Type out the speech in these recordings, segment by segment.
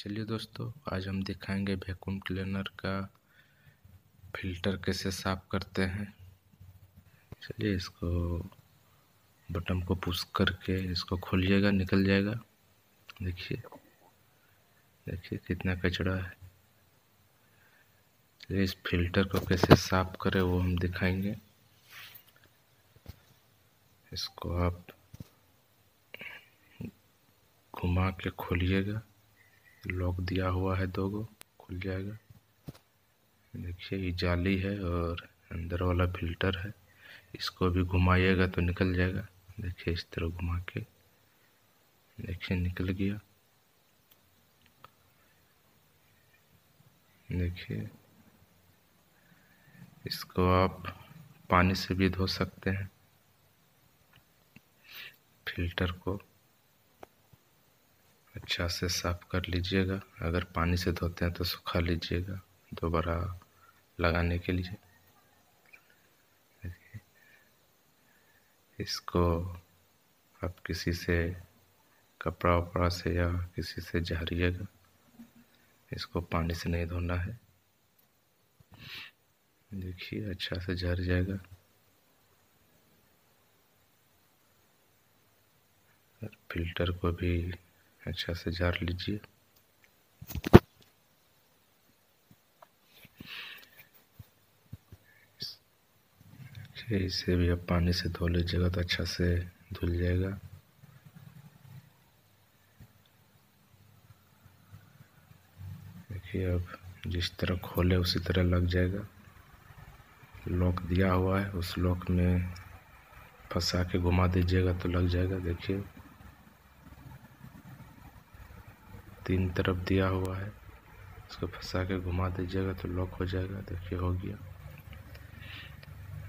चलिए दोस्तों, आज हम दिखाएँगे वैक्यूम क्लीनर का फ़िल्टर कैसे साफ़ करते हैं। चलिए इसको बटन को पुश करके इसको खोलिएगा, निकल जाएगा। देखिए देखिए कितना कचरा है। चलिए इस फ़िल्टर को कैसे साफ़ करें वो हम दिखाएँगे। इसको आप घुमा के खोलिएगा। लॉक दिया हुआ है दो गो, खुल जाएगा। देखिए, ये जाली है और अंदर वाला फ़िल्टर है। इसको भी घुमाइएगा तो निकल जाएगा। देखिए, इस तरह घुमा के। देखिए, निकल गया। देखिए, इसको आप पानी से भी धो सकते हैं। फ़िल्टर को। अच्छा से साफ़ कर लीजिएगा। अगर पानी से धोते हैं तो सुखा लीजिएगा दोबारा लगाने के लिए। इसको आप किसी से कपड़ा वपड़ा से या किसी से झारिएगा। इसको पानी से नहीं धोना है। देखिए अच्छा से झर जाएगा। फ़िल्टर को भी अच्छा से जार लीजिए। इसे भी अब पानी से धो लीजिएगा तो अच्छा से धुल जाएगा। देखिए, अब जिस तरह खोले उसी तरह लग जाएगा। लॉक दिया हुआ है, उस लॉक में फंसा के घुमा दीजिएगा तो लग जाएगा। देखिए तीन तरफ़ दिया हुआ है। इसको फंसा के घुमा दीजिएगा तो लॉक हो जाएगा। देखिए, हो गया।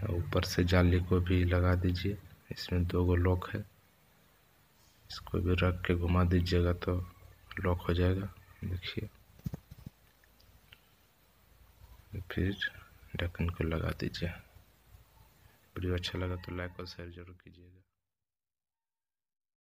ऊपर से जाली को भी लगा दीजिए। इसमें दो गो लॉक है। इसको भी रख के घुमा दीजिएगा तो लॉक हो जाएगा। देखिए। फिर ढक्कन को लगा दीजिए। वीडियो अच्छा लगा तो लाइक और शेयर ज़रूर कीजिएगा।